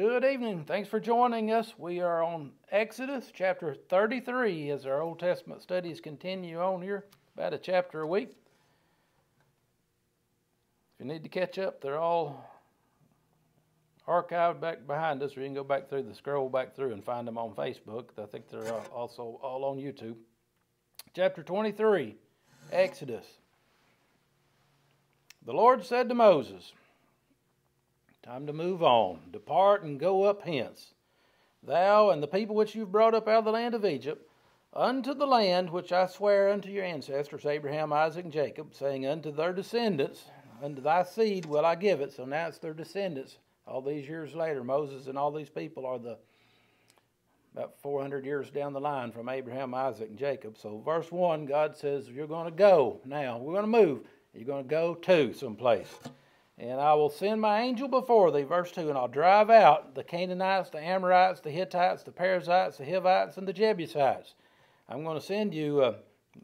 Good evening. Thanks for joining us. We are on Exodus chapter 33 as our Old Testament studies continue on here, about a chapter a week. If you need to catch up, they're all archived back behind us, or you can go back through the scroll back through and find them on Facebook. I think they're also all on YouTube. Chapter 23, Exodus. The Lord said to Moses, Time to move on. Depart and go up hence, thou and the people which you've brought up out of the land of Egypt, unto the land which I swear unto your ancestors, Abraham, Isaac, and Jacob, saying, Unto their descendants, unto thy seed will I give it. So now it's their descendants. All these years later, Moses and all these people are the about 400 years down the line from Abraham, Isaac, and Jacob. So, verse 1, God says, You're going to go now. We're going to move. You're going to go to someplace. And I will send my angel before thee, verse 2, and I'll drive out the Canaanites, the Amorites, the Hittites, the Perizzites, the Hivites, and the Jebusites. I'm going to send you, uh,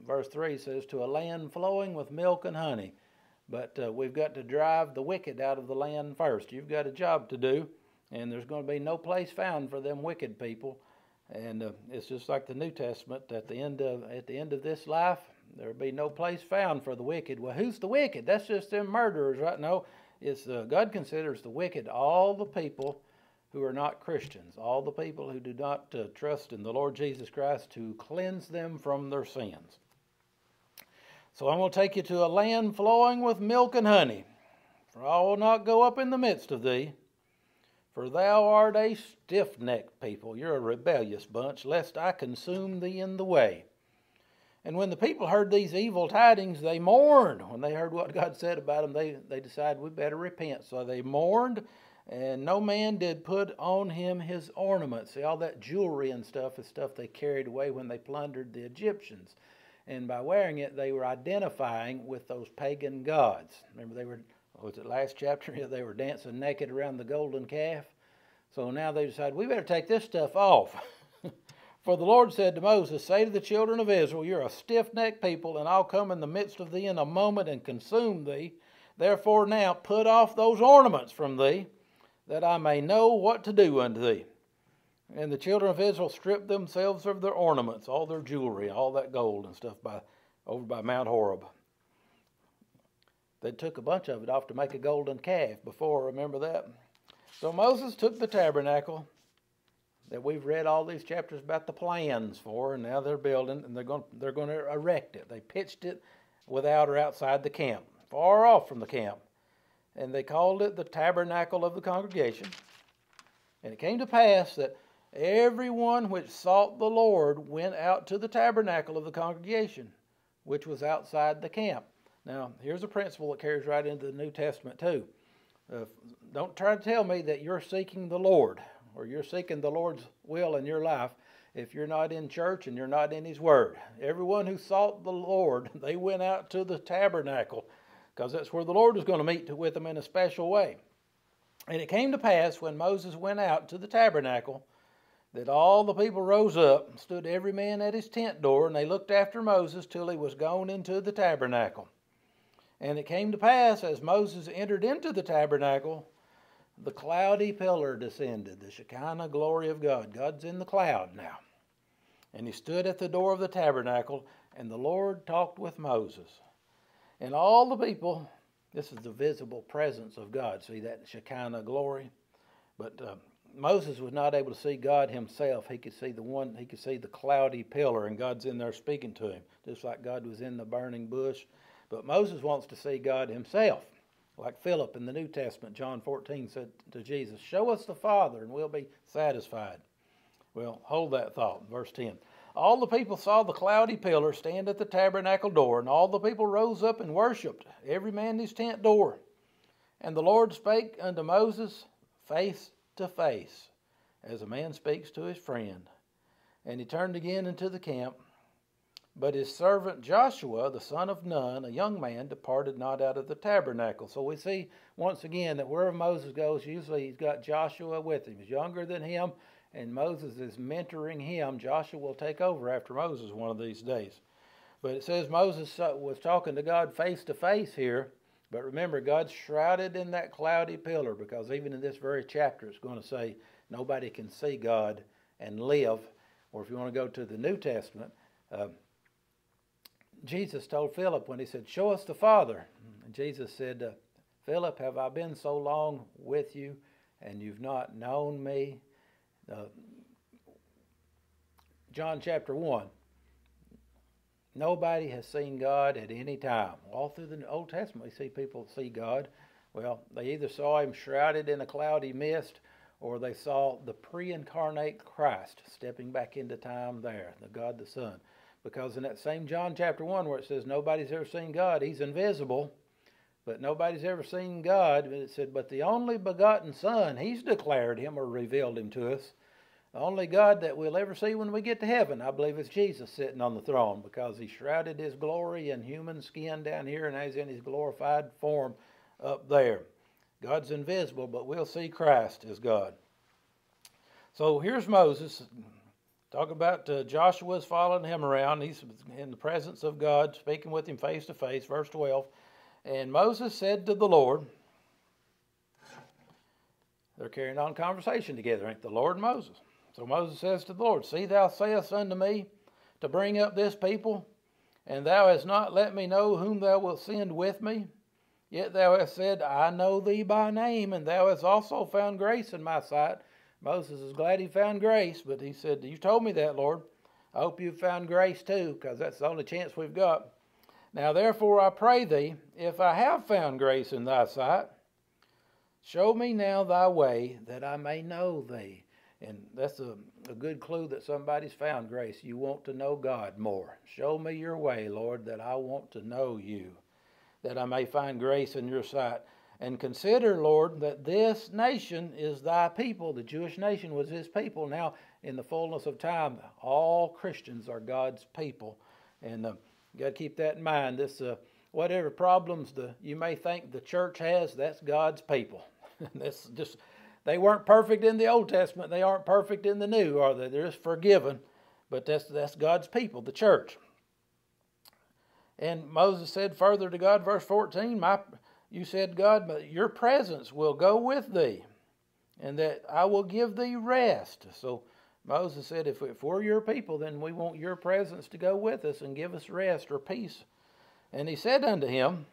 verse 3 says, to a land flowing with milk and honey. But uh, we've got to drive the wicked out of the land first. You've got a job to do, and there's going to be no place found for them wicked people. And uh, it's just like the New Testament. At the end of at the end of this life, there'll be no place found for the wicked. Well, who's the wicked? That's just them murderers, right? No, is uh, God considers the wicked all the people who are not Christians, all the people who do not uh, trust in the Lord Jesus Christ to cleanse them from their sins. So I'm going to take you to a land flowing with milk and honey, for I will not go up in the midst of thee. For thou art a stiff necked people, you're a rebellious bunch, lest I consume thee in the way. And when the people heard these evil tidings, they mourned. When they heard what God said about them, they, they decided we better repent. So they mourned, and no man did put on him his ornaments. See, all that jewelry and stuff is stuff they carried away when they plundered the Egyptians. And by wearing it, they were identifying with those pagan gods. Remember, they were, was it last chapter? they were dancing naked around the golden calf. So now they decided we better take this stuff off. For the Lord said to Moses, Say to the children of Israel, You're a stiff necked people, and I'll come in the midst of thee in a moment and consume thee. Therefore now put off those ornaments from thee, that I may know what to do unto thee. And the children of Israel stripped themselves of their ornaments, all their jewelry, all that gold and stuff by over by Mount Horeb. They took a bunch of it off to make a golden calf before, remember that? So Moses took the tabernacle that we've read all these chapters about the plans for, and now they're building and they're going they're going to erect it. They pitched it without or outside the camp, far off from the camp, and they called it the tabernacle of the congregation. And it came to pass that everyone which sought the Lord went out to the tabernacle of the congregation, which was outside the camp. Now, here's a principle that carries right into the New Testament too. Uh, don't try to tell me that you're seeking the Lord or you're seeking the Lord's will in your life if you're not in church and you're not in His Word. Everyone who sought the Lord, they went out to the tabernacle because that's where the Lord was going to meet with them in a special way. And it came to pass when Moses went out to the tabernacle that all the people rose up and stood every man at his tent door, and they looked after Moses till he was gone into the tabernacle. And it came to pass as Moses entered into the tabernacle the cloudy pillar descended, the Shekinah glory of God. God's in the cloud now. And he stood at the door of the tabernacle, and the Lord talked with Moses. And all the people, this is the visible presence of God. See that Shekinah glory? But uh, Moses was not able to see God himself. He could see the one, he could see the cloudy pillar, and God's in there speaking to him, just like God was in the burning bush. But Moses wants to see God himself. Like Philip in the New Testament, John 14 said to Jesus, Show us the Father and we'll be satisfied. Well, hold that thought. Verse 10. All the people saw the cloudy pillar stand at the tabernacle door, and all the people rose up and worshipped, every man his tent door. And the Lord spake unto Moses face to face, as a man speaks to his friend. And he turned again into the camp, but his servant Joshua, the son of Nun, a young man, departed not out of the tabernacle. So we see once again that wherever Moses goes, usually he's got Joshua with him. He's younger than him, and Moses is mentoring him. Joshua will take over after Moses one of these days. But it says Moses was talking to God face to face here, But remember, God's shrouded in that cloudy pillar because even in this very chapter, it's going to say nobody can see God and live. Or if you want to go to the New Testament, uh, Jesus told Philip when he said, Show us the Father. And Jesus said, uh, Philip, have I been so long with you and you've not known me? Uh, John chapter 1. Nobody has seen God at any time. All through the Old Testament, we see people see God. Well, they either saw him shrouded in a cloudy mist or they saw the pre incarnate Christ stepping back into time there, the God the Son. Because in that same John chapter 1, where it says nobody's ever seen God, he's invisible, but nobody's ever seen God. It said, but the only begotten Son, he's declared him or revealed him to us. The only God that we'll ever see when we get to heaven, I believe, is Jesus sitting on the throne because he shrouded his glory in human skin down here and he's in his glorified form up there. God's invisible, but we'll see Christ as God. So here's Moses. Talk about uh, Joshua's following him around. He's in the presence of God, speaking with him face to face. Verse 12. And Moses said to the Lord, they're carrying on conversation together, ain't the Lord and Moses? So Moses says to the Lord, See, thou sayest unto me to bring up this people, and thou hast not let me know whom thou wilt send with me. Yet thou hast said, I know thee by name, and thou hast also found grace in my sight. Moses is glad he found grace, but he said, You told me that, Lord. I hope you've found grace too, because that's the only chance we've got. Now, therefore, I pray thee, if I have found grace in thy sight, show me now thy way, that I may know thee, and that's a, a good clue that somebody's found grace. You want to know God more. Show me your way, Lord, that I want to know you, that I may find grace in your sight. And consider, Lord, that this nation is thy people. The Jewish nation was his people. Now, in the fullness of time, all Christians are God's people. And uh, you got to keep that in mind. This, uh, whatever problems the, you may think the church has, that's God's people. that's just they weren't perfect in the Old Testament. They aren't perfect in the New, are they? They're just forgiven. But that's, that's God's people, the church. And Moses said further to God, verse 14, My, You said, God, your presence will go with thee, and that I will give thee rest. So Moses said, if, we're your people, then we want your presence to go with us and give us rest or peace. And he said unto him,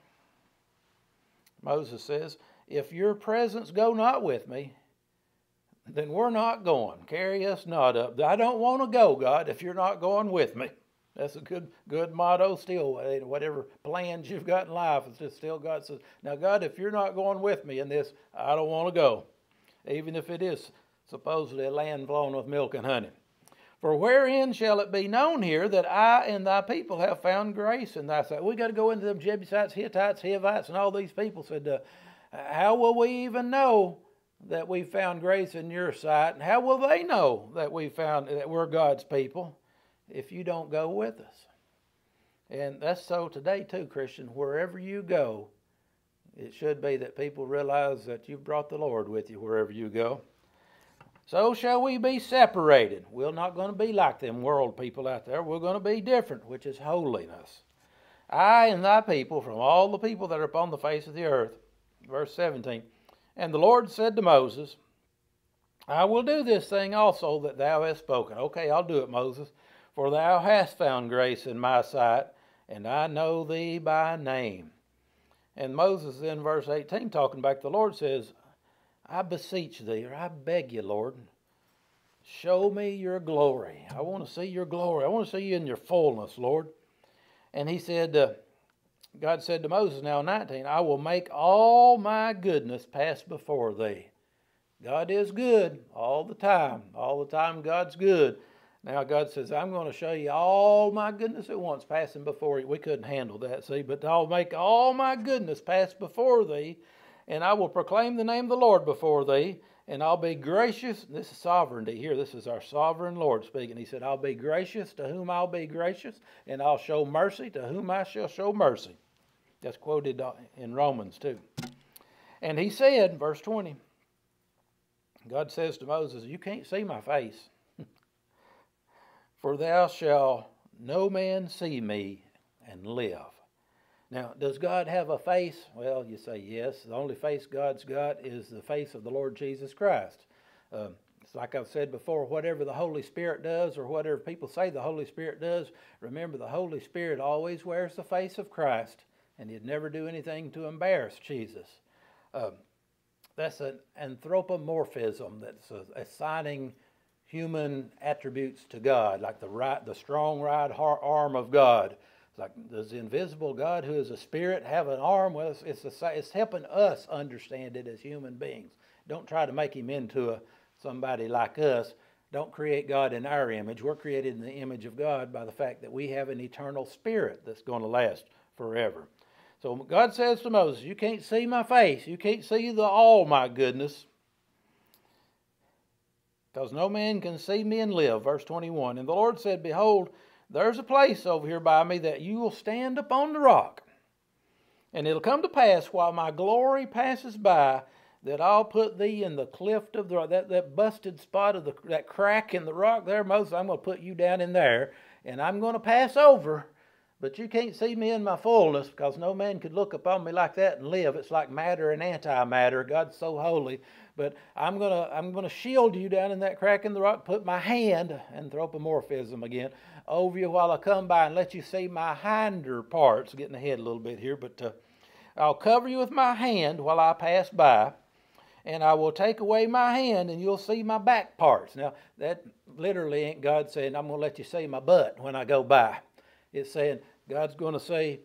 Moses says, If your presence go not with me, then we're not going. Carry us not up. I don't want to go, God, if you're not going with me. That's a good good motto still. Whatever plans you've got in life, it's just still God says, Now, God, if you're not going with me in this, I don't want to go. Even if it is supposedly a land flowing with milk and honey. For wherein shall it be known here that I and thy people have found grace in thy sight? We got to go into them Jebusites, Hittites, Hivites, and all these people. Said, uh, How will we even know that we found grace in your sight, and how will they know that we found that we're God's people if you don't go with us? And that's so today too, Christian. Wherever you go, it should be that people realize that you've brought the Lord with you wherever you go. So shall we be separated. We're not going to be like them world people out there. We're going to be different, which is holiness. I and thy people, from all the people that are upon the face of the earth. Verse 17. And the Lord said to Moses, I will do this thing also that thou hast spoken. Okay, I'll do it, Moses. For thou hast found grace in my sight, and I know thee by name. And Moses, in verse 18, talking back the Lord, says, I beseech thee, or I beg you, Lord, show me your glory. I want to see your glory. I want to see you in your fullness, Lord. And he said, uh, God said to Moses, now 19, I will make all my goodness pass before thee. God is good all the time. All the time, God's good. Now, God says, I'm going to show you all my goodness at once passing before you. We couldn't handle that, see, but I'll make all my goodness pass before thee, and I will proclaim the name of the Lord before thee, and I'll be gracious. This is sovereignty here. This is our sovereign Lord speaking. He said, I'll be gracious to whom I'll be gracious, and I'll show mercy to whom I shall show mercy. That's quoted in Romans too. And he said, verse 20, God says to Moses, You can't see my face, for thou shalt no man see me and live. Now, does God have a face? Well, you say yes. The only face God's got is the face of the Lord Jesus Christ. Um, it's like I've said before, whatever the Holy Spirit does or whatever people say the Holy Spirit does, remember the Holy Spirit always wears the face of Christ and he'd never do anything to embarrass Jesus. Um, that's an anthropomorphism that's assigning human attributes to God, like the right, the strong right arm of God. Like, does the invisible God, who is a spirit, have an arm? Well, it's, it's, a, it's helping us understand it as human beings. Don't try to make him into a, somebody like us. Don't create God in our image. We're created in the image of God by the fact that we have an eternal spirit that's going to last forever. So God says to Moses, You can't see my face. You can't see the all my goodness because no man can see me and live. Verse 21. And the Lord said, Behold, there's a place over here by me that you will stand upon the rock. And it'll come to pass while my glory passes by that I'll put thee in the cleft of the rock, that, that busted spot of the, that crack in the rock there, Moses, I'm going to put you down in there, and I'm going to pass over but you can't see me in my fullness because no man could look upon me like that and live. It's like matter and antimatter. God's so holy. But I'm gonna I'm gonna shield you down in that crack in the rock, put my hand, anthropomorphism again, over you while I come by and let you see my hinder parts. Getting ahead a little bit here, but uh, I'll cover you with my hand while I pass by, and I will take away my hand, and you'll see my back parts. Now that literally ain't God saying I'm gonna let you see my butt when I go by. It's saying God's going to say,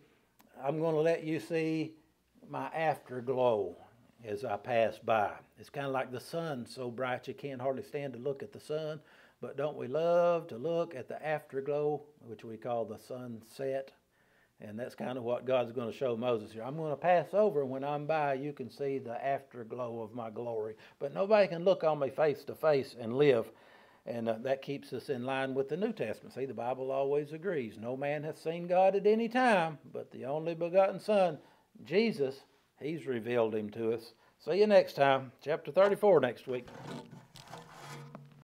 I'm going to let you see my afterglow as I pass by. It's kind of like the sun so bright you can't hardly stand to look at the sun. But don't we love to look at the afterglow, which we call the sunset? And that's kind of what God's going to show Moses here. I'm going to pass over, and when I'm by, you can see the afterglow of my glory. But nobody can look on me face to face and live. And uh, that keeps us in line with the New Testament. See, the Bible always agrees. No man hath seen God at any time, but the only begotten Son, Jesus, He's revealed Him to us. See you next time. Chapter 34 next week.